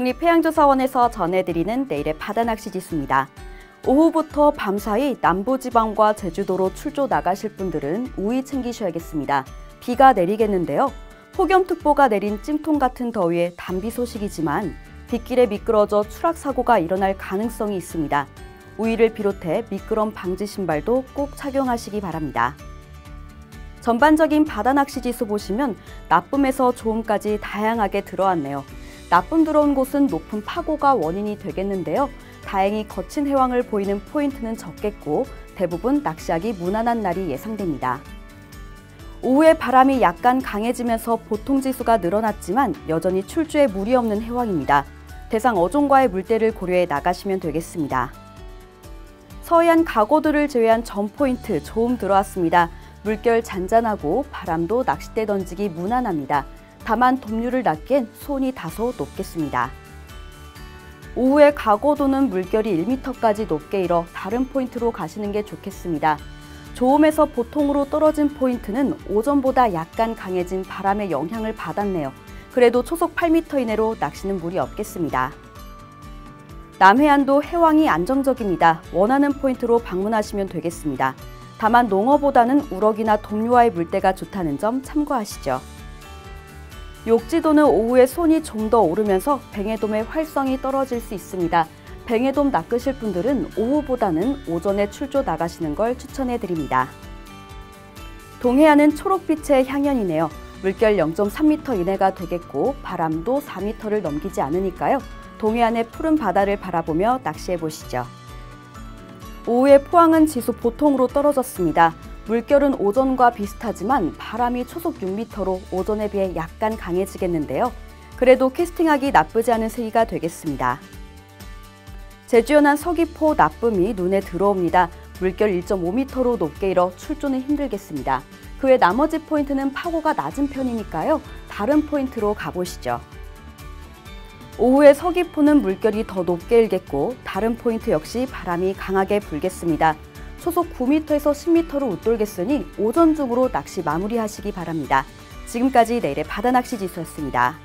국립해양조사원에서 전해드리는 내일의 바다낚시 지수입니다. 오후부터 밤사이 남부지방과 제주도로 출조 나가실 분들은 우위 챙기셔야겠습니다. 비가 내리겠는데요. 폭염특보가 내린 찜통 같은 더위에 단비 소식이지만 빗길에 미끄러져 추락 사고가 일어날 가능성이 있습니다. 우위를 비롯해 미끄럼 방지 신발도 꼭 착용하시기 바랍니다. 전반적인 바다 낚시 지수 보시면 나쁨에서 좋음까지 다양하게 들어왔네요. 나쁨 들어온 곳은 높은 파고가 원인이 되겠는데요. 다행히 거친 해왕을 보이는 포인트는 적겠고 대부분 낚시하기 무난한 날이 예상됩니다. 오후에 바람이 약간 강해지면서 보통 지수가 늘어났지만 여전히 출주에 무리 없는 해왕입니다. 대상 어종과의 물대를 고려해 나가시면 되겠습니다. 서해안 가고들을 제외한 전 포인트 좋음 들어왔습니다. 물결 잔잔하고 바람도 낚싯대 던지기 무난합니다. 다만 돕류를 낚기엔 손이 다소 높겠습니다. 오후에 가고도는 물결이 1m까지 높게 일어 다른 포인트로 가시는 게 좋겠습니다. 조음에서 보통으로 떨어진 포인트는 오전보다 약간 강해진 바람의 영향을 받았네요. 그래도 초속 8m 이내로 낚시는 무리 없겠습니다. 남해안도 해왕이 안정적입니다. 원하는 포인트로 방문하시면 되겠습니다. 다만 농어보다는 우럭이나 동류와의 물때가 좋다는 점 참고하시죠. 욕지도는 오후에 손이 좀 더 오르면서 뱅에돔의 활성이 떨어질 수 있습니다. 뱅에돔 낚으실 분들은 오후보다는 오전에 출조 나가시는 걸 추천해 드립니다. 동해안은 초록빛의 향연이네요. 물결 0.3m 이내가 되겠고 바람도 4m를 넘기지 않으니까요. 동해안의 푸른 바다를 바라보며 낚시해 보시죠. 오후에 포항은 지수 보통으로 떨어졌습니다. 물결은 오전과 비슷하지만 바람이 초속 6m로 오전에 비해 약간 강해지겠는데요. 그래도 캐스팅하기 나쁘지 않은 세기가 되겠습니다. 제주 연안 서귀포 나쁨이 눈에 들어옵니다. 물결 1.5m로 높게 일어 출조는 힘들겠습니다. 그 외 나머지 포인트는 파고가 낮은 편이니까요. 다른 포인트로 가보시죠. 오후에 서귀포는 물결이 더 높게 일겠고 다른 포인트 역시 바람이 강하게 불겠습니다. 초속 9m에서 10m로 웃돌겠으니 오전 중으로 낚시 마무리하시기 바랍니다. 지금까지 내일의 바다낚시 지수였습니다.